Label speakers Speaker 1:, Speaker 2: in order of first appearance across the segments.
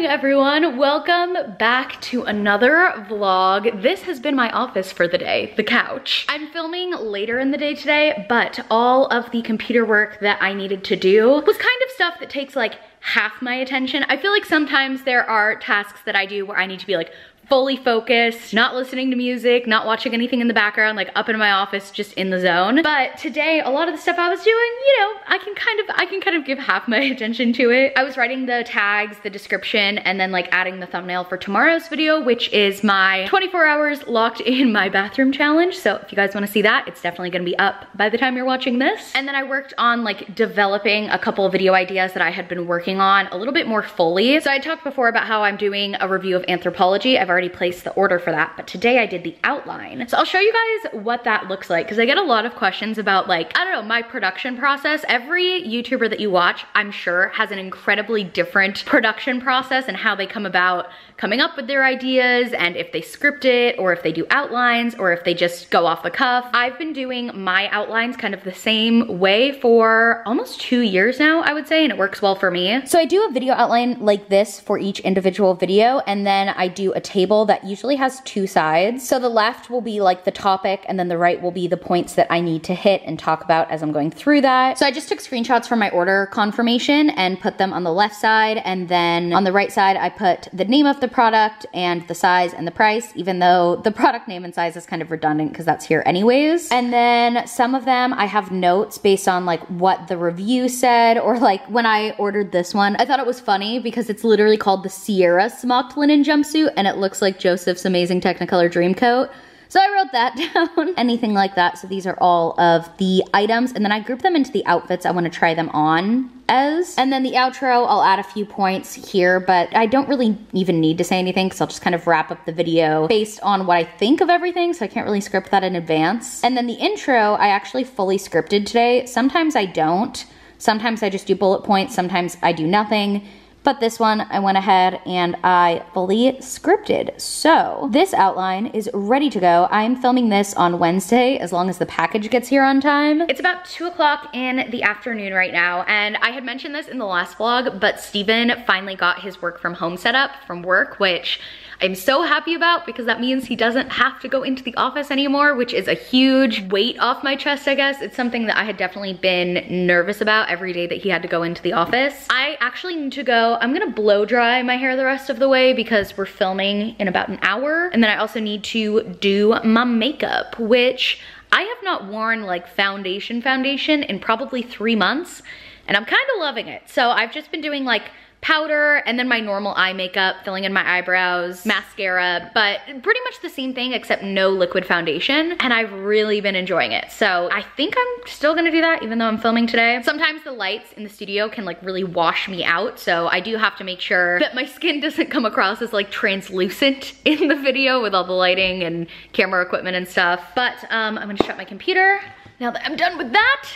Speaker 1: morning, everyone. Welcome back to another vlog. This has been my office for the day, the couch. I'm filming later in the day today, but all of the computer work that I needed to do was kind of stuff that takes like half my attention. I feel like sometimes there are tasks that I do where I need to be like fully focused, not listening to music, not watching anything in the background, like up in my office, just in the zone. But today, a lot of the stuff I was doing, you know, I can kind of, I can kind of give half my attention to it. I was writing the tags, the description, and then like adding the thumbnail for tomorrow's video, which is my 24 hours locked in my bathroom challenge. So if you guys wanna see that, it's definitely gonna be up by the time you're watching this. And then I worked on like developing a couple video ideas that I had been working on a little bit more fully. So I talked before about how I'm doing a review of Anthropologie. I've already already placed the order for that, but today I did the outline. So I'll show you guys what that looks like because I get a lot of questions about like, I don't know, my production process. Every YouTuber that you watch, I'm sure has an incredibly different production process and how they come about coming up with their ideas and if they script it or if they do outlines or if they just go off the cuff. I've been doing my outlines kind of the same way for almost two years now, I would say, and it works well for me. So I do a video outline like this for each individual video and then I do a table table that usually has two sides. So the left will be like the topic and then the right will be the points that I need to hit and talk about as I'm going through that. So I just took screenshots from my order confirmation and put them on the left side and then on the right side I put the name of the product and the size and the price even though the product name and size is kind of redundant because that's here anyways. And then some of them I have notes based on like what the review said or like when I ordered this one I thought it was funny because it's literally called the Sierra Smocked Linen Jumpsuit and it looks like Joseph's Amazing Technicolor Dreamcoat. So I wrote that down, anything like that. So these are all of the items and then I group them into the outfits I wanna try them on as. And then the outro, I'll add a few points here, but I don't really even need to say anything because I'll just kind of wrap up the video based on what I think of everything. So I can't really script that in advance. And then the intro, I actually fully scripted today. Sometimes I don't. Sometimes I just do bullet points. Sometimes I do nothing. But this one, I went ahead and I fully scripted. So this outline is ready to go. I'm filming this on Wednesday as long as the package gets here on time. It's about two o'clock in the afternoon right now. And I had mentioned this in the last vlog, but Stephen finally got his work from home set up from work, which I'm so happy about because that means he doesn't have to go into the office anymore, which is a huge weight off my chest, I guess. It's something that I had definitely been nervous about every day that he had to go into the office. I actually need to go, I'm gonna blow dry my hair the rest of the way because we're filming in about an hour. And then I also need to do my makeup, which I have not worn like foundation foundation in probably three months and I'm kind of loving it. So I've just been doing like powder and then my normal eye makeup, filling in my eyebrows, mascara, but pretty much the same thing except no liquid foundation. And I've really been enjoying it. So I think I'm still gonna do that even though I'm filming today. Sometimes the lights in the studio can like really wash me out. So I do have to make sure that my skin doesn't come across as like translucent in the video with all the lighting and camera equipment and stuff. But um, I'm gonna shut my computer now that I'm done with that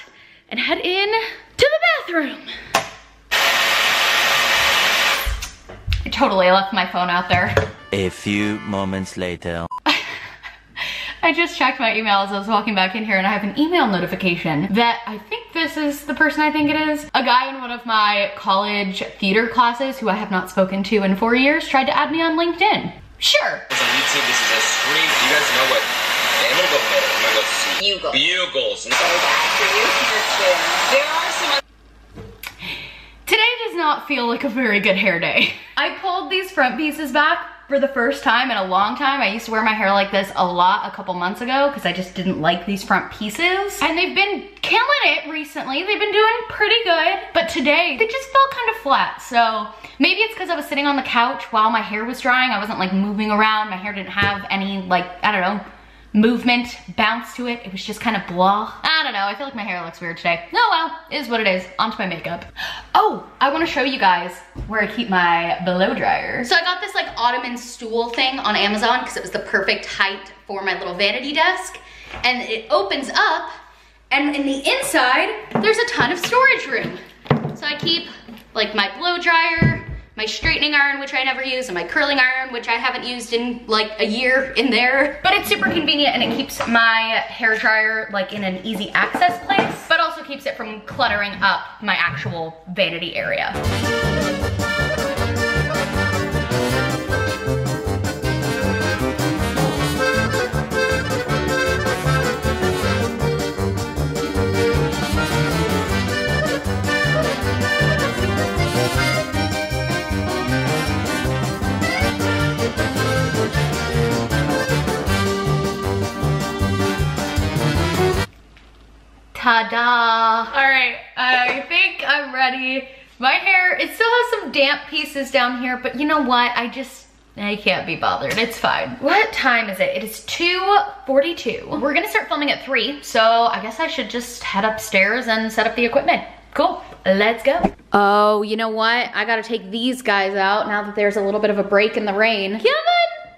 Speaker 1: and head in to the bathroom. Totally left my phone out there.
Speaker 2: A few moments later.
Speaker 1: I just checked my email as I was walking back in here and I have an email notification that I think this is the person I think it is. A guy in one of my college theater classes who I have not spoken to in four years tried to add me on LinkedIn. Sure.
Speaker 3: On YouTube, this is a stream. Do you guys know what? Okay, I'm gonna go middle. I'm gonna go see.
Speaker 4: Bugles.
Speaker 3: Bugles.
Speaker 4: So after you, Kirsten, there are some
Speaker 1: Today does not feel like a very good hair day. I pulled these front pieces back for the first time in a long time. I used to wear my hair like this a lot a couple months ago because I just didn't like these front pieces. And they've been killing it recently. They've been doing pretty good. But today, they just felt kind of flat. So maybe it's because I was sitting on the couch while my hair was drying. I wasn't like moving around. My hair didn't have any like, I don't know, movement, bounce to it. It was just kind of blah. I don't know, I feel like my hair looks weird today. No, well, is what it is. Onto my makeup. Oh, I wanna show you guys where I keep my blow dryer. So I got this like ottoman stool thing on Amazon because it was the perfect height for my little vanity desk. And it opens up and in the inside, there's a ton of storage room. So I keep like my blow dryer, my straightening iron, which I never use, and my curling iron, which I haven't used in like a year in there. But it's super convenient and it keeps my hair dryer like in an easy access place, but also keeps it from cluttering up my actual vanity area. Ta-da! All right, I think I'm ready. My hair, it still has some damp pieces down here, but you know what? I just, I can't be bothered. It's fine. What time is it? It is 2.42. We're gonna start filming at 3, so I guess I should just head upstairs and set up the equipment. Cool, let's go. Oh, you know what? I gotta take these guys out now that there's a little bit of a break in the rain. Come on!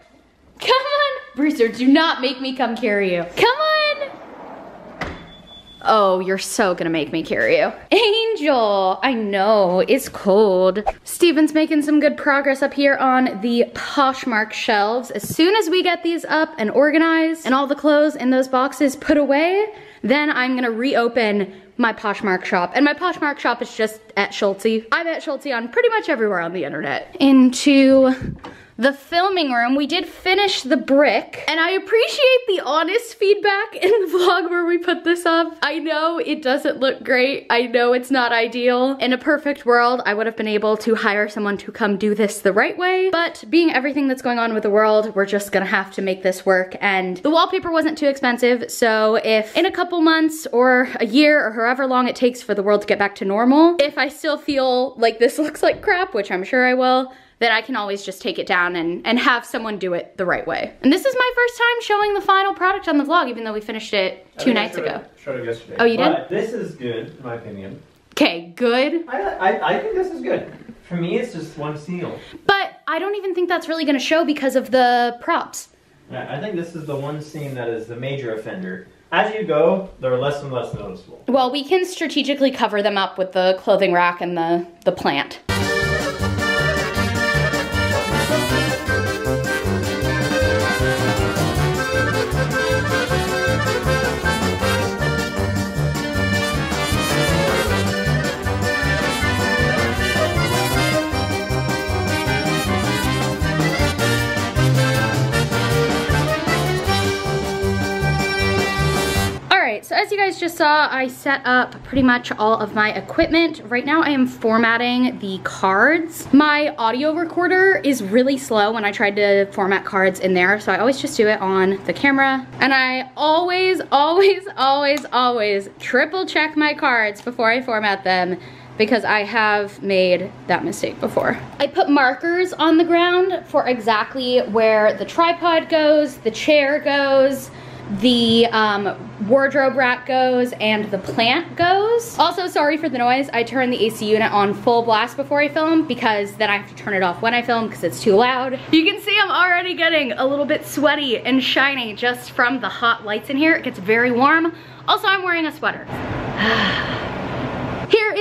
Speaker 1: Come on! Brewster, do not make me come carry you. Come on! Oh, you're so gonna make me carry you. Angel, I know, it's cold. Stephen's making some good progress up here on the Poshmark shelves. As soon as we get these up and organized and all the clothes in those boxes put away, then I'm gonna reopen my Poshmark shop. And my Poshmark shop is just at Schultzzie. I'm at Schultzzie on pretty much everywhere on the internet. Into the filming room. We did finish the brick and I appreciate the honest feedback in the vlog where we put this up. I know it doesn't look great. I know it's not ideal. In a perfect world, I would have been able to hire someone to come do this the right way, but being everything that's going on with the world, we're just gonna have to make this work. And the wallpaper wasn't too expensive, so if in a couple months or a year or however long it takes for the world to get back to normal, if I still feel like this looks like crap, which I'm sure I will, then I can always just take it down and, and have someone do it the right way. And this is my first time showing the final product on the vlog, even though we finished it two nights ago.
Speaker 5: It, showed it yesterday.
Speaker 1: Oh, you did?
Speaker 5: This is good, in my opinion.
Speaker 1: Okay, good.
Speaker 5: I, I, I think this is good. For me, it's just one seal.
Speaker 1: But I don't even think that's really gonna show because of the props.
Speaker 5: Yeah, I think this is the one seam that is the major offender. As you go, they're less and less noticeable.
Speaker 1: Well, we can strategically cover them up with the clothing rack and the, the plant. As you guys just saw, I set up pretty much all of my equipment. Right now I am formatting the cards. My audio recorder is really slow when I tried to format cards in there, so I always just do it on the camera. And I always, always, always, always triple check my cards before I format them because I have made that mistake before. I put markers on the ground for exactly where the tripod goes, the chair goes, the um, wardrobe rack goes and the plant goes. Also, sorry for the noise. I turned the AC unit on full blast before I film because then I have to turn it off when I film because it's too loud. You can see I'm already getting a little bit sweaty and shiny just from the hot lights in here. It gets very warm. Also, I'm wearing a sweater.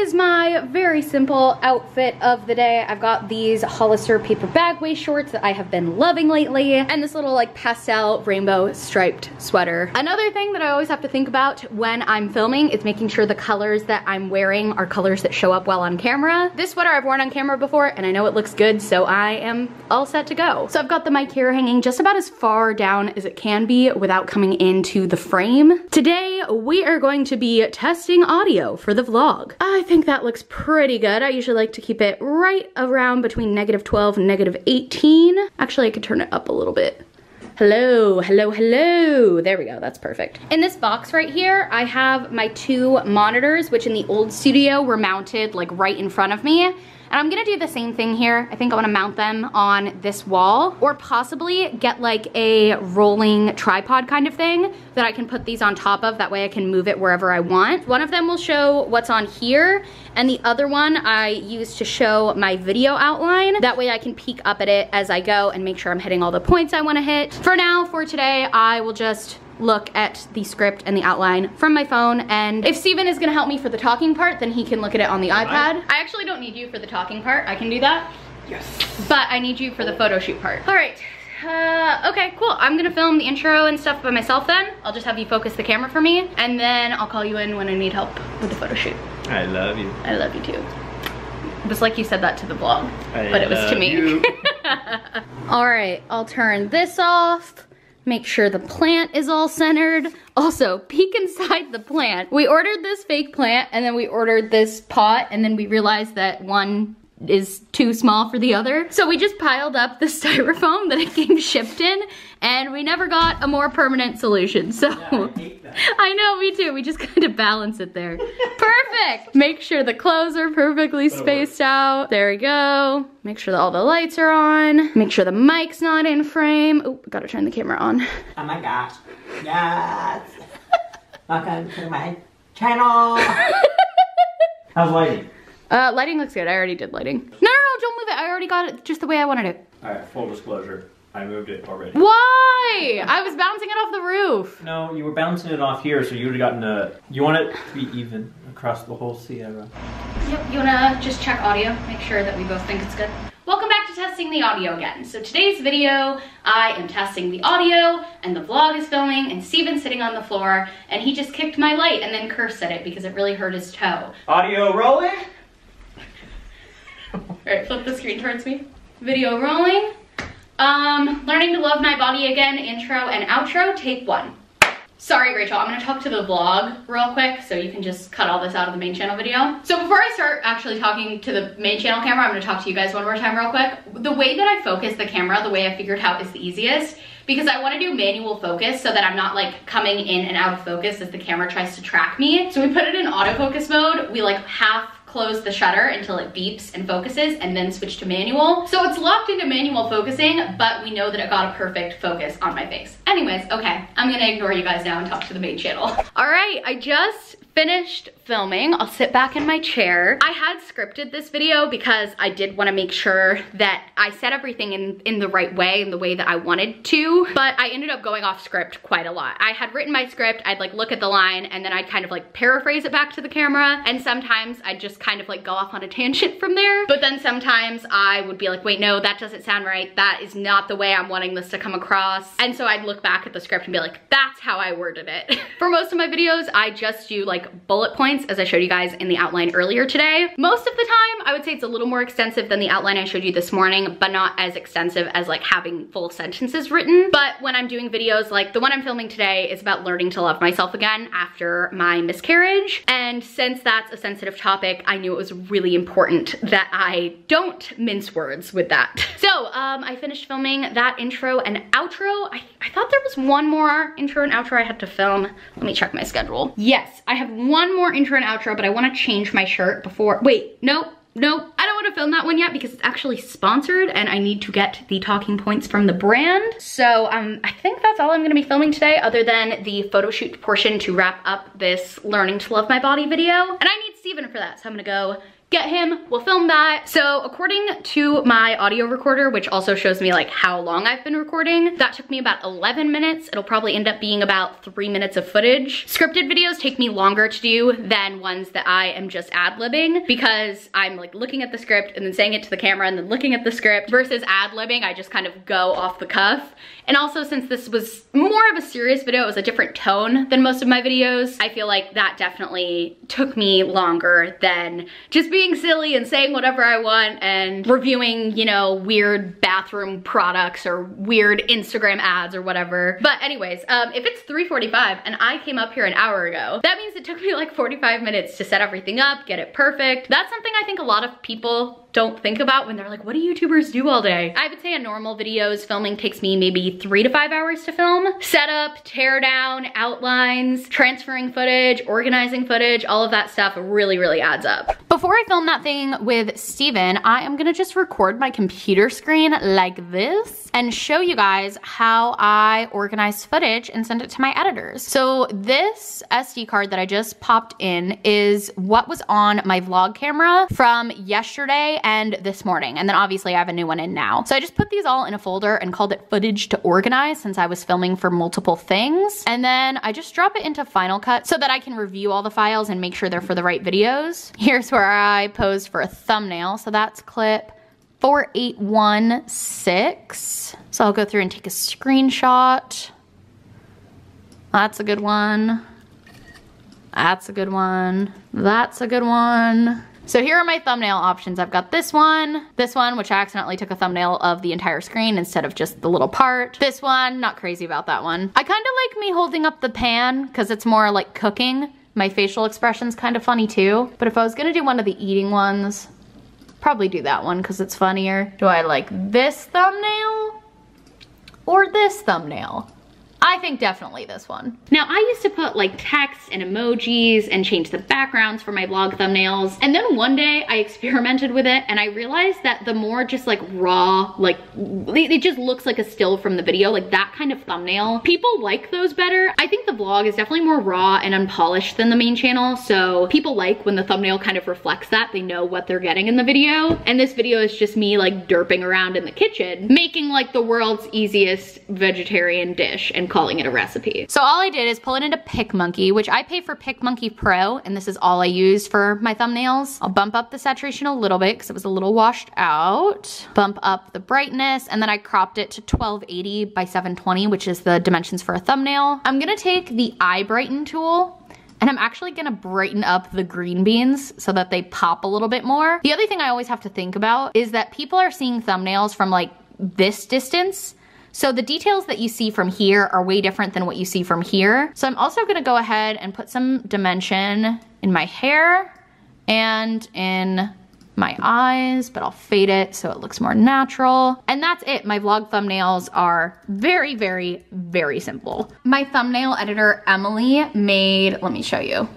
Speaker 1: Is my very simple outfit of the day. I've got these Hollister paper bag waist shorts that I have been loving lately, and this little like pastel rainbow striped sweater. Another thing that I always have to think about when I'm filming is making sure the colors that I'm wearing are colors that show up well on camera. This sweater I've worn on camera before, and I know it looks good, so I am all set to go. So I've got the mic here hanging just about as far down as it can be without coming into the frame. Today, we are going to be testing audio for the vlog. I think that looks pretty good. I usually like to keep it right around between negative 12 and negative 18. Actually, I could turn it up a little bit. Hello, hello, hello. There we go, that's perfect. In this box right here, I have my two monitors, which in the old studio were mounted like right in front of me. And I'm gonna do the same thing here. I think I wanna mount them on this wall or possibly get like a rolling tripod kind of thing that I can put these on top of. That way I can move it wherever I want. One of them will show what's on here and the other one I use to show my video outline. That way I can peek up at it as I go and make sure I'm hitting all the points I wanna hit. For now, for today, I will just look at the script and the outline from my phone and if Stephen is gonna help me for the talking part then he can look at it on the iPad. I actually don't need you for the talking part, I can do that.
Speaker 5: Yes.
Speaker 1: But I need you for the photo shoot part. All right, uh, okay, cool. I'm gonna film the intro and stuff by myself then. I'll just have you focus the camera for me and then I'll call you in when I need help with the photo shoot.
Speaker 5: I love you.
Speaker 1: I love you too. It was like you said that to the vlog,
Speaker 5: I
Speaker 1: but it was to me. all right, I'll turn this off. Make sure the plant is all centered. Also, peek inside the plant. We ordered this fake plant and then we ordered this pot and then we realized that one is too small for the other. So we just piled up the styrofoam that it came shipped in and we never got a more permanent solution. So
Speaker 5: Yeah, I.
Speaker 1: I know, me too. We just kind of balance it there. Perfect. Make sure the clothes are perfectly spaced out. There we go. Make sure that all the lights are on. Make sure the mic's not in frame. Oh, gotta turn the camera on.
Speaker 5: Oh my gosh. Yes. Welcome to my channel. How's lighting?
Speaker 1: Uh, lighting looks good. I already did lighting. No, no, no, don't move it. I already got it just the way I wanted it.
Speaker 5: Alright, full disclosure. I moved it already.
Speaker 1: Why? I was bouncing it off the roof.
Speaker 5: No, you were bouncing it off here, so you would have gotten a. You want it to be even across the whole Sierra.
Speaker 1: Yep, you wanna just check audio, make sure that we both think it's good. Welcome back to testing the audio again. So today's video, I am testing the audio and the vlog is filming and Stephen's sitting on the floor and he just kicked my light and then cursed at it because it really hurt his toe.
Speaker 5: Audio rolling.
Speaker 1: All right, flip the screen towards me. Video rolling. Um, learning to love my body again, intro and outro, take one. Sorry, Rachel, I'm gonna talk to the vlog real quick so you can just cut all this out of the main channel video. So before I start actually talking to the main channel camera, I'm gonna talk to you guys one more time real quick. The way that I focus the camera, the way I figured out is the easiest because I wanna do manual focus so that I'm not like coming in and out of focus as the camera tries to track me. So we put it in autofocus mode. We like half close the shutter until it beeps and focuses and then switch to manual. So it's locked into manual focusing, but we know that it got a perfect focus on my face. Anyways, okay, I'm gonna ignore you guys now and talk to the main channel. All right, I just finished filming. I'll sit back in my chair. I had scripted this video because I did want to make sure that I said everything in, in the right way, in the way that I wanted to, but I ended up going off script quite a lot. I had written my script, I'd like look at the line and then I'd kind of like paraphrase it back to the camera and sometimes I'd just kind of like go off on a tangent from there. But then sometimes I would be like, wait, no, that doesn't sound right. That is not the way I'm wanting this to come across. And so I'd look back at the script and be like, that's how I worded it. For most of my videos, I just do like bullet points as I showed you guys in the outline earlier today. Most of the time, I would say it's a little more extensive than the outline I showed you this morning, but not as extensive as like having full sentences written. But when I'm doing videos like the one I'm filming today is about learning to love myself again after my miscarriage. And since that's a sensitive topic, I knew it was really important that I don't mince words with that. So um, I finished filming that intro and outro. I, I thought there was one more intro and outro I had to film. Let me check my schedule. Yes, I have one more intro and outro, but I wanna change my shirt before, wait, nope. Nope, I don't want to film that one yet because it's actually sponsored and I need to get the talking points from the brand. So um, I think that's all I'm gonna be filming today other than the photo shoot portion to wrap up this learning to love my body video. And I need Stephen for that, so I'm gonna go get him, we'll film that. So according to my audio recorder, which also shows me like how long I've been recording, that took me about 11 minutes. It'll probably end up being about three minutes of footage. Scripted videos take me longer to do than ones that I am just ad-libbing because I'm like looking at the script and then saying it to the camera and then looking at the script versus ad-libbing, I just kind of go off the cuff. And also since this was more of a serious video, it was a different tone than most of my videos, I feel like that definitely took me longer than just being silly and saying whatever I want and reviewing, you know, weird bathroom products or weird Instagram ads or whatever. But anyways, um, if it's 3.45 and I came up here an hour ago, that means it took me like 45 minutes to set everything up, get it perfect. That's something I think a lot of people don't think about when they're like, what do YouTubers do all day? I would say on normal videos, filming takes me maybe three to five hours to film. Setup, tear down, outlines, transferring footage, organizing footage, all of that stuff really, really adds up. Before I film that thing with Stephen, I am gonna just record my computer screen like this and show you guys how I organize footage and send it to my editors. So this SD card that I just popped in is what was on my vlog camera from yesterday and this morning. And then obviously I have a new one in now. So I just put these all in a folder and called it footage to organize since I was filming for multiple things. And then I just drop it into Final Cut so that I can review all the files and make sure they're for the right videos. Here's where I posed for a thumbnail. So that's clip 4816. So I'll go through and take a screenshot. That's a good one. That's a good one. That's a good one. So here are my thumbnail options. I've got this one, this one, which I accidentally took a thumbnail of the entire screen instead of just the little part. This one, not crazy about that one. I kind of like me holding up the pan because it's more like cooking. My facial expression's kind of funny too. But if I was gonna do one of the eating ones, Probably do that one because it's funnier. Do I like this thumbnail or this thumbnail? I think definitely this one. Now I used to put like text and emojis and change the backgrounds for my vlog thumbnails. And then one day I experimented with it and I realized that the more just like raw, like it just looks like a still from the video, like that kind of thumbnail, people like those better. I think the vlog is definitely more raw and unpolished than the main channel. So people like when the thumbnail kind of reflects that, they know what they're getting in the video. And this video is just me like derping around in the kitchen, making like the world's easiest vegetarian dish and calling it a recipe. So all I did is pull it into PicMonkey, which I pay for PicMonkey Pro, and this is all I use for my thumbnails. I'll bump up the saturation a little bit because it was a little washed out. Bump up the brightness, and then I cropped it to 1280 by 720, which is the dimensions for a thumbnail. I'm gonna take the eye brighten tool and I'm actually gonna brighten up the green beans so that they pop a little bit more. The other thing I always have to think about is that people are seeing thumbnails from like this distance so the details that you see from here are way different than what you see from here. So I'm also gonna go ahead and put some dimension in my hair and in my eyes, but I'll fade it so it looks more natural. And that's it. My vlog thumbnails are very, very, very simple. My thumbnail editor, Emily, made, let me show you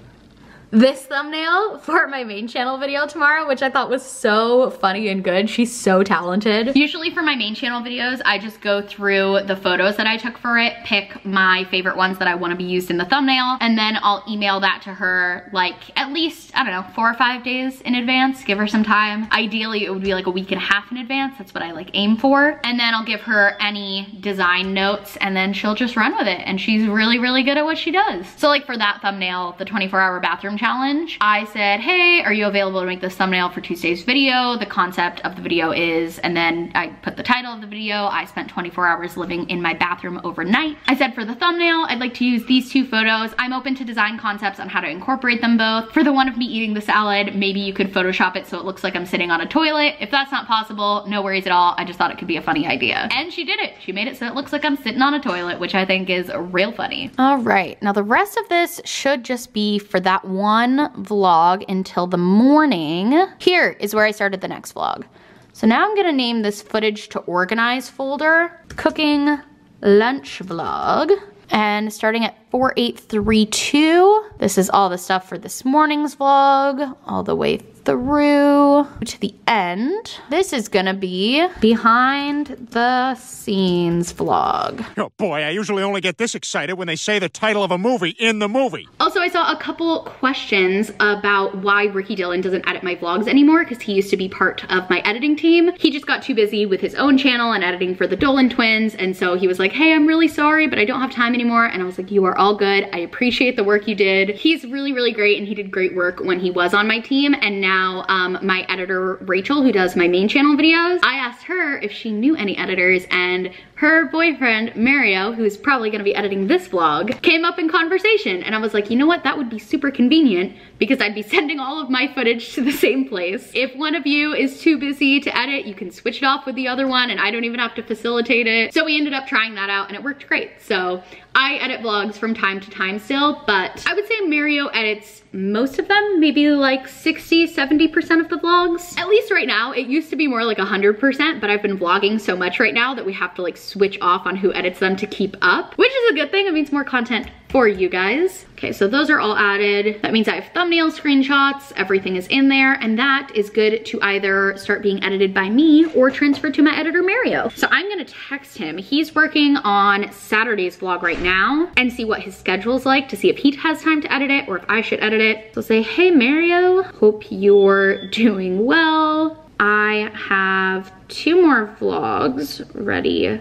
Speaker 1: this thumbnail for my main channel video tomorrow, which I thought was so funny and good. She's so talented. Usually for my main channel videos, I just go through the photos that I took for it, pick my favorite ones that I wanna be used in the thumbnail, and then I'll email that to her like at least, I don't know, four or five days in advance, give her some time. Ideally, it would be like a week and a half in advance. That's what I like aim for. And then I'll give her any design notes and then she'll just run with it. And she's really, really good at what she does. So like for that thumbnail, the 24 hour bathroom challenge, I said, hey, are you available to make this thumbnail for Tuesday's video? The concept of the video is, and then I put the title of the video, I spent 24 hours living in my bathroom overnight. I said for the thumbnail, I'd like to use these two photos. I'm open to design concepts on how to incorporate them both. For the one of me eating the salad, maybe you could Photoshop it so it looks like I'm sitting on a toilet. If that's not possible, no worries at all. I just thought it could be a funny idea. And she did it. She made it so it looks like I'm sitting on a toilet, which I think is real funny. All right, now the rest of this should just be for that one one vlog until the morning. Here is where I started the next vlog. So now I'm gonna name this footage to organize folder, cooking lunch vlog. And starting at 4832, this is all the stuff for this morning's vlog, all the way through to the end. This is gonna be behind the scenes vlog.
Speaker 6: Oh boy, I usually only get this excited when they say the title of a movie in the movie.
Speaker 1: Also, I saw a couple questions about why Ricky Dillon doesn't edit my vlogs anymore because he used to be part of my editing team. He just got too busy with his own channel and editing for the Dolan twins. And so he was like, hey, I'm really sorry, but I don't have time anymore. And I was like, you are all good. I appreciate the work you did. He's really, really great and he did great work when he was on my team. And now now um, my editor, Rachel, who does my main channel videos, I asked her if she knew any editors and her boyfriend, Mario, who's probably gonna be editing this vlog, came up in conversation. And I was like, you know what? That would be super convenient because I'd be sending all of my footage to the same place. If one of you is too busy to edit, you can switch it off with the other one and I don't even have to facilitate it. So we ended up trying that out and it worked great. So I edit vlogs from time to time still, but I would say Mario edits most of them, maybe like 60, 70% of the vlogs. At least right now, it used to be more like 100%, but I've been vlogging so much right now that we have to like switch off on who edits them to keep up, which is a good thing. It means more content for you guys. Okay, so those are all added. That means I have thumbnail screenshots, everything is in there, and that is good to either start being edited by me or transfer to my editor, Mario. So I'm gonna text him. He's working on Saturday's vlog right now and see what his schedule's like to see if he has time to edit it or if I should edit it. So say, hey Mario, hope you're doing well. I have two more vlogs ready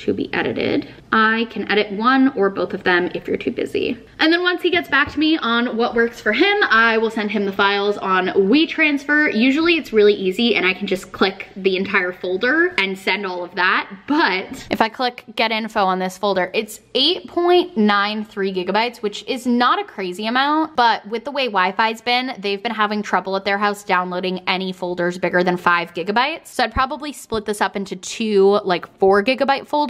Speaker 1: to be edited. I can edit one or both of them if you're too busy. And then once he gets back to me on what works for him, I will send him the files on WeTransfer. Usually it's really easy and I can just click the entire folder and send all of that. But if I click get info on this folder, it's 8.93 gigabytes, which is not a crazy amount, but with the way Wi-Fi's been, they've been having trouble at their house downloading any folders bigger than five gigabytes. So I'd probably split this up into two like four gigabyte folders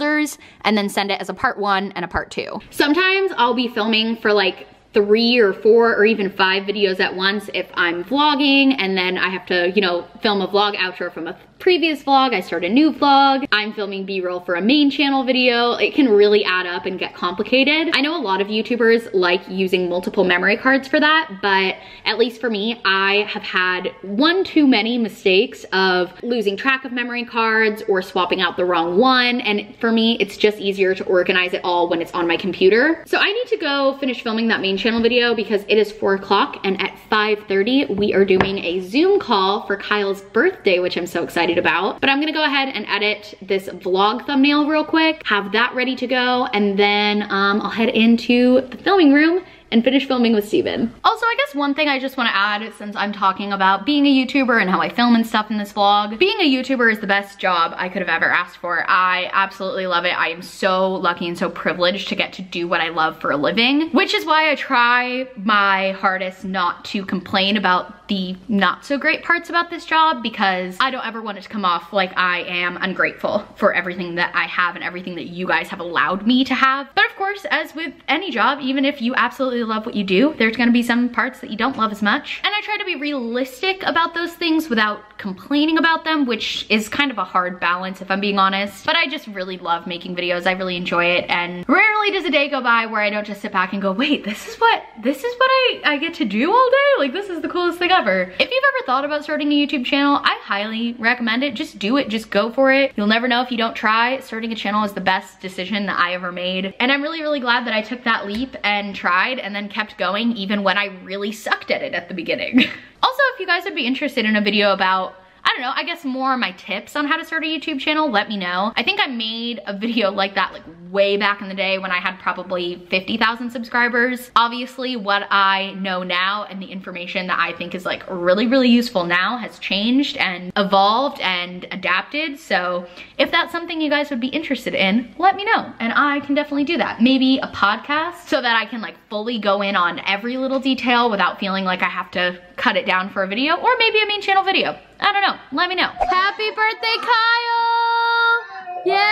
Speaker 1: and then send it as a part one and a part two. Sometimes I'll be filming for like three or four or even five videos at once if I'm vlogging and then I have to, you know, film a vlog outro from a previous vlog, I start a new vlog, I'm filming b-roll for a main channel video, it can really add up and get complicated. I know a lot of YouTubers like using multiple memory cards for that, but at least for me, I have had one too many mistakes of losing track of memory cards or swapping out the wrong one. And for me, it's just easier to organize it all when it's on my computer. So I need to go finish filming that main channel video because it is four o'clock and at 5.30, we are doing a Zoom call for Kyle's birthday, which I'm so excited about. But I'm gonna go ahead and edit this vlog thumbnail real quick, have that ready to go, and then um, I'll head into the filming room and finish filming with Stephen. Also, I guess one thing I just wanna add since I'm talking about being a YouTuber and how I film and stuff in this vlog, being a YouTuber is the best job I could have ever asked for. I absolutely love it. I am so lucky and so privileged to get to do what I love for a living, which is why I try my hardest not to complain about the not so great parts about this job because I don't ever want it to come off like I am ungrateful for everything that I have and everything that you guys have allowed me to have. But of course, as with any job, even if you absolutely love what you do, there's gonna be some parts that you don't love as much. And I try to be realistic about those things without complaining about them, which is kind of a hard balance if I'm being honest. But I just really love making videos. I really enjoy it. And rarely does a day go by where I don't just sit back and go, wait, this is what, this is what I, I get to do all day? Like this is the coolest thing ever. If you've ever thought about starting a YouTube channel, I highly recommend it. Just do it, just go for it. You'll never know if you don't try. Starting a channel is the best decision that I ever made. And I'm really, really glad that I took that leap and tried and then kept going even when I really sucked at it at the beginning. also, if you guys would be interested in a video about I don't know, I guess more my tips on how to start a YouTube channel, let me know. I think I made a video like that like way back in the day when I had probably 50,000 subscribers. Obviously what I know now and the information that I think is like really, really useful now has changed and evolved and adapted. So if that's something you guys would be interested in, let me know and I can definitely do that. Maybe a podcast so that I can like fully go in on every little detail without feeling like I have to cut it down for a video or maybe a main channel video. I don't know, let me know. Happy birthday, Kyle! Yeah!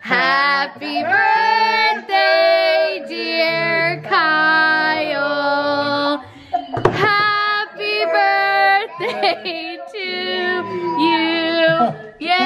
Speaker 1: Happy birthday, dear Kyle! Happy birthday to you! Yay!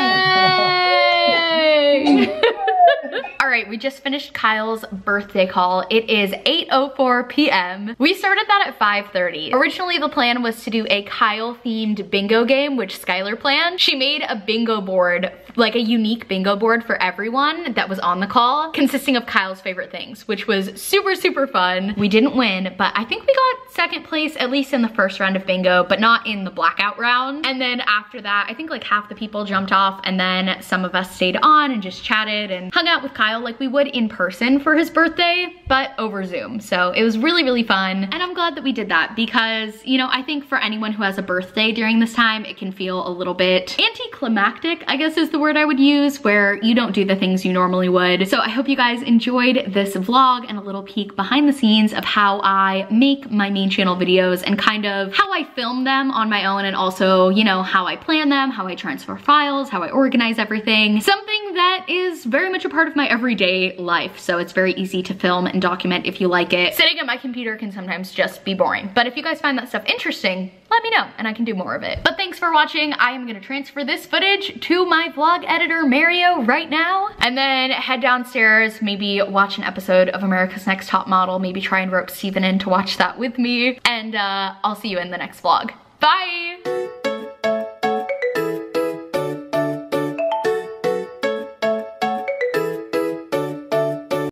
Speaker 1: All right, we just finished Kyle's birthday call. It is 8.04 p.m. We started that at 5.30. Originally, the plan was to do a Kyle-themed bingo game, which Skylar planned. She made a bingo board, like a unique bingo board for everyone that was on the call, consisting of Kyle's favorite things, which was super, super fun. We didn't win, but I think we got second place, at least in the first round of bingo, but not in the blackout round. And then after that, I think like half the people jumped off and then some of us stayed on and just chatted and hung out with Kyle like we would in person for his birthday, but over Zoom. So it was really, really fun. And I'm glad that we did that because, you know, I think for anyone who has a birthday during this time, it can feel a little bit anticlimactic, I guess is the word I would use, where you don't do the things you normally would. So I hope you guys enjoyed this vlog and a little peek behind the scenes of how I make my main channel videos and kind of how I film them on my own and also, you know, how I plan them, how I transfer files, how I organize everything. Something that is very much a part of my everyday life. So it's very easy to film and document if you like it. Sitting at my computer can sometimes just be boring. But if you guys find that stuff interesting, let me know and I can do more of it. But thanks for watching. I am gonna transfer this footage to my vlog editor, Mario, right now. And then head downstairs, maybe watch an episode of America's Next Top Model, maybe try and rope Stephen in to watch that with me. And uh, I'll see you in the next vlog. Bye!